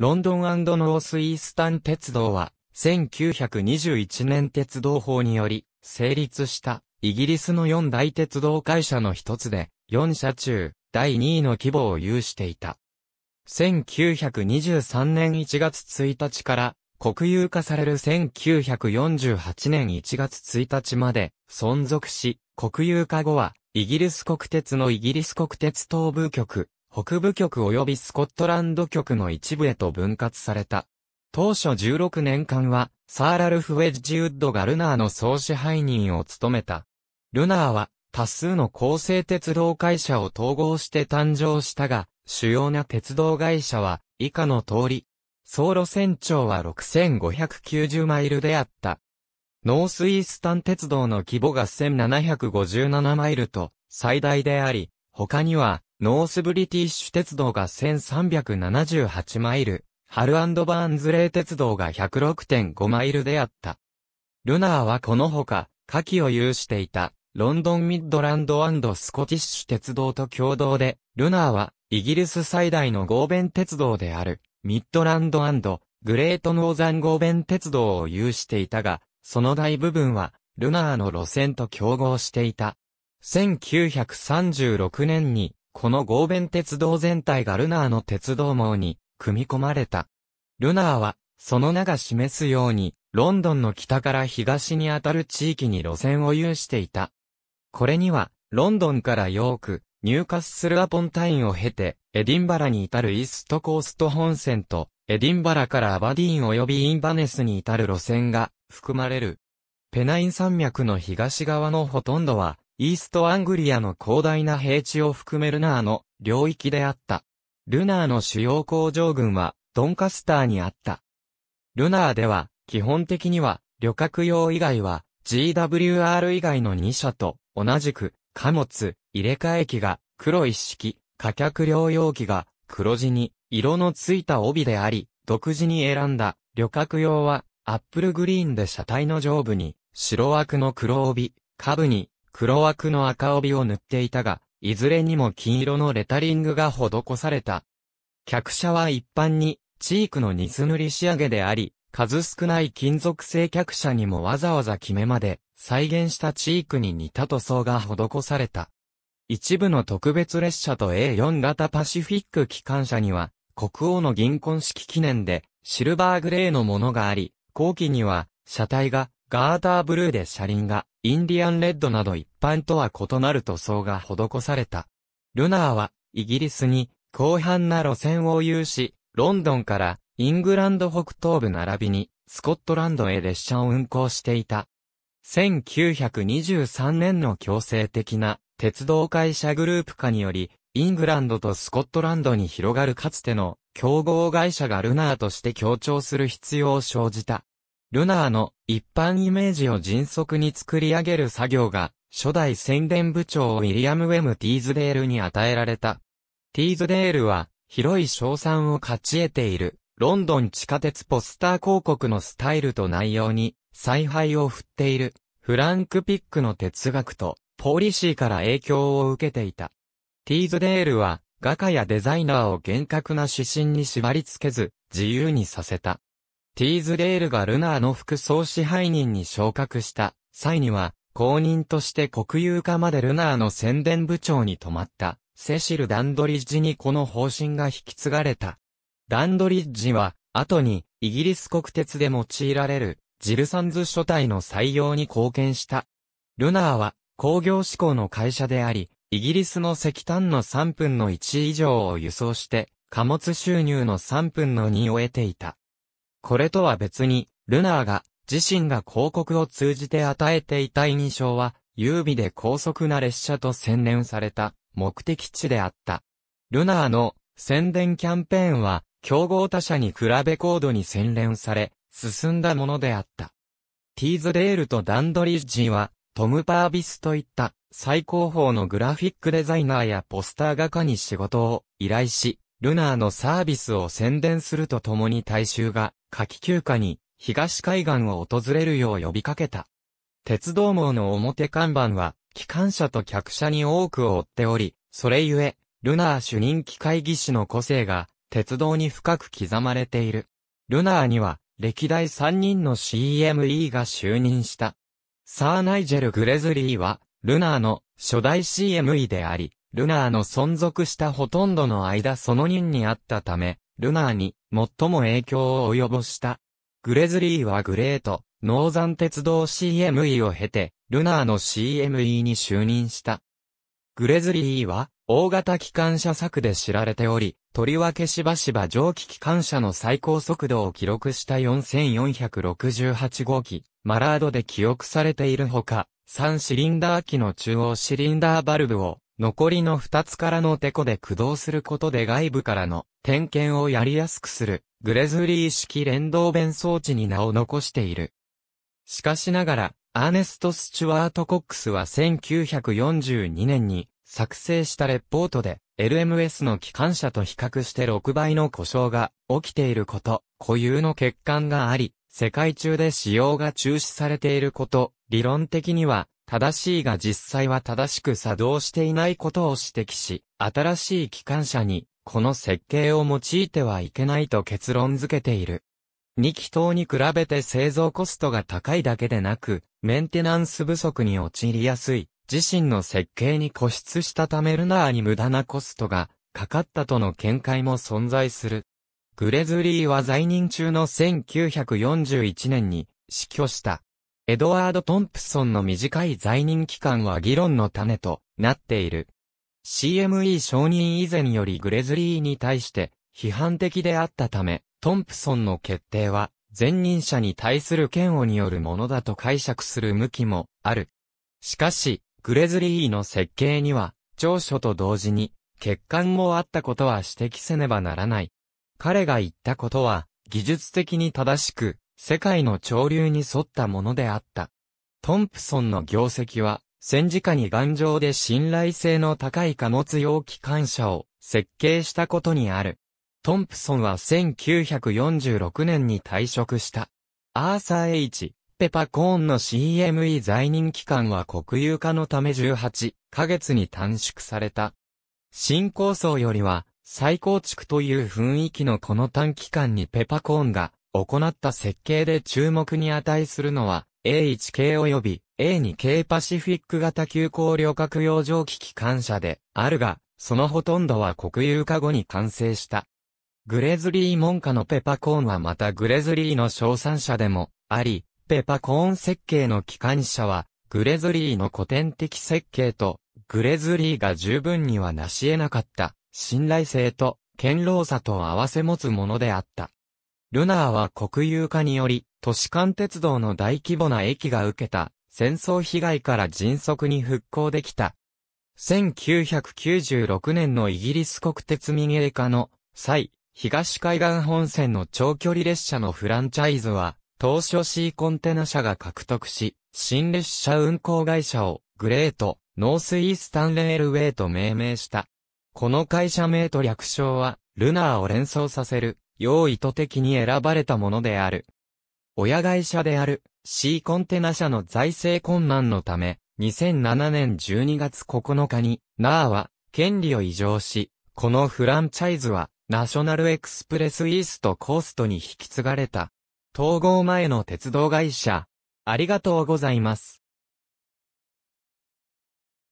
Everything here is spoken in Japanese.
ロンドンノースイースタン鉄道は、1921年鉄道法により、成立したイギリスの4大鉄道会社の一つで、4社中、第2位の規模を有していた。1923年1月1日から国有化される1948年1月1日まで存続し、国有化後はイギリス国鉄のイギリス国鉄東部局、北部局及びスコットランド局の一部へと分割された。当初16年間は、サーラルフ・ウェッジウッドがルナーの総支配人を務めた。ルナーは、多数の構成鉄道会社を統合して誕生したが、主要な鉄道会社は、以下の通り。総路線長は6590マイルであった。ノースイースタン鉄道の規模が1757マイルと最大であり、他には、ノースブリティッシュ鉄道が1378マイル、ハルバーンズレー鉄道が106.5マイルであった。ルナーはこの他、下記を有していた、ロンドンミッドランドスコティッシュ鉄道と共同で、ルナーは、イギリス最大の合弁鉄道である、ミッドランドグレートノーザン合弁鉄道を有していたが、その大部分は、ルナーの路線と競合していた。1936年に、この合弁鉄道全体がルナーの鉄道網に組み込まれた。ルナーは、その名が示すように、ロンドンの北から東にあたる地域に路線を有していた。これには、ロンドンからヨーク、ニューカッスルアポンタインを経て、エディンバラに至るイーストコースト本線と、エディンバラからアバディーン及びインバネスに至る路線が含まれる。ペナイン山脈の東側のほとんどは、イーストアングリアの広大な平地を含めルナーの領域であった。ルナーの主要工場群は、ドンカスターにあった。ルナーでは、基本的には、旅客用以外は、GWR 以外の2社と、同じく、貨物、入れ替え機が、黒一式、貨客両用機が、黒地に、色のついた帯であり、独自に選んだ、旅客用は、アップルグリーンで車体の上部に、白枠の黒帯、下部に、黒枠の赤帯を塗っていたが、いずれにも金色のレタリングが施された。客車は一般に、チークのニス塗り仕上げであり、数少ない金属製客車にもわざわざ決めまで、再現したチークに似た塗装が施された。一部の特別列車と A4 型パシフィック機関車には、国王の銀婚式記念で、シルバーグレーのものがあり、後期には、車体が、ガーターブルーで車輪が、インディアンレッドなど一般とは異なる塗装が施された。ルナーは、イギリスに、広範な路線を有し、ロンドンからイングランド北東部並びにスコットランドへ列車を運行していた。1923年の強制的な鉄道会社グループ化により、イングランドとスコットランドに広がるかつての競合会社がルナーとして強調する必要を生じた。ルナーの一般イメージを迅速に作り上げる作業が、初代宣伝部長ウィリアム・ウェム・ティーズデールに与えられた。ティーズデールは、広い賞賛を勝ち得ている、ロンドン地下鉄ポスター広告のスタイルと内容に、采配を振っている、フランク・ピックの哲学と、ポリシーから影響を受けていた。ティーズデールは、画家やデザイナーを厳格な指針に縛り付けず、自由にさせた。ティーズレールがルナーの副総支配人に昇格した際には、公認として国有化までルナーの宣伝部長に泊まったセシル・ダンドリッジにこの方針が引き継がれた。ダンドリッジは、後にイギリス国鉄で用いられるジルサンズ書体の採用に貢献した。ルナーは工業志向の会社であり、イギリスの石炭の3分の1以上を輸送して貨物収入の3分の2を得ていた。これとは別に、ルナーが自身が広告を通じて与えていた印象は、優美で高速な列車と洗練された目的地であった。ルナーの宣伝キャンペーンは、競合他社に比べ高度に洗練され、進んだものであった。ティーズデールとダンドリッジは、トム・パービスといった最高峰のグラフィックデザイナーやポスター画家に仕事を依頼し、ルナーのサービスを宣伝するとともに大衆が夏季休暇に東海岸を訪れるよう呼びかけた。鉄道網の表看板は機関車と客車に多くを追っており、それゆえ、ルナー主任機会議士の個性が鉄道に深く刻まれている。ルナーには、歴代3人の CME が就任した。サーナイジェル・グレズリーは、ルナーの初代 CME であり、ルナーの存続したほとんどの間その任にあったため、ルナーに最も影響を及ぼした。グレズリーはグレート、ノーザン鉄道 CME を経て、ルナーの CME に就任した。グレズリーは、大型機関車作で知られており、とりわけしばしば蒸気機関車の最高速度を記録した4468号機、マラードで記憶されているほか、3シリンダー機の中央シリンダーバルブを、残りの2つからのテコで駆動することで外部からの点検をやりやすくする、グレズリー式連動弁装置に名を残している。しかしながら、アーネスト・スチュワート・コックスは1942年に作成したレポートで LMS の機関車と比較して6倍の故障が起きていること、固有の欠陥があり、世界中で使用が中止されていること、理論的には正しいが実際は正しく作動していないことを指摘し、新しい機関車にこの設計を用いてはいけないと結論付けている。2気筒に比べて製造コストが高いだけでなく、メンテナンス不足に陥りやすい。自身の設計に固執したためルナーに無駄なコストがかかったとの見解も存在する。グレズリーは在任中の1941年に死去した。エドワード・トンプソンの短い在任期間は議論の種となっている。CME 承認以前よりグレズリーに対して批判的であったため、トンプソンの決定は前任者に対する嫌悪によるものだと解釈する向きもある。しかし、グレズリーの設計には、長所と同時に、欠陥もあったことは指摘せねばならない。彼が言ったことは、技術的に正しく、世界の潮流に沿ったものであった。トンプソンの業績は、戦時下に頑丈で信頼性の高い貨物用機関車を設計したことにある。トンプソンは1946年に退職した。アーサー H、ペパコーンの CME 在任期間は国有化のため18ヶ月に短縮された。新構想よりは再構築という雰囲気のこの短期間にペパコーンが行った設計で注目に値するのは A1 系及び A2 系パシフィック型急行旅客用蒸気機関車であるが、そのほとんどは国有化後に完成した。グレズリー門下のペパコーンはまたグレズリーの賞賛者でもあり、ペパコーン設計の機関車は、グレズリーの古典的設計と、グレズリーが十分には成し得なかった、信頼性と、堅牢さと合わせ持つものであった。ルナーは国有化により、都市間鉄道の大規模な駅が受けた、戦争被害から迅速に復興できた。1996年のイギリス国鉄民営化の際、東海岸本線の長距離列車のフランチャイズは、当初 C コンテナ社が獲得し、新列車運行会社をグレート、ノースイースタンレールウェイと命名した。この会社名と略称は、ルナーを連想させる、よう意図的に選ばれたものである。親会社である C コンテナ社の財政困難のため、2007年12月9日に、ナーは、権利を移譲し、このフランチャイズは、ナショナルエクスプレスイーストコーストに引き継がれた。統合前の鉄道会社。ありがとうございます。